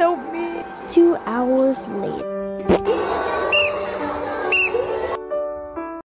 Help me. Two hours later.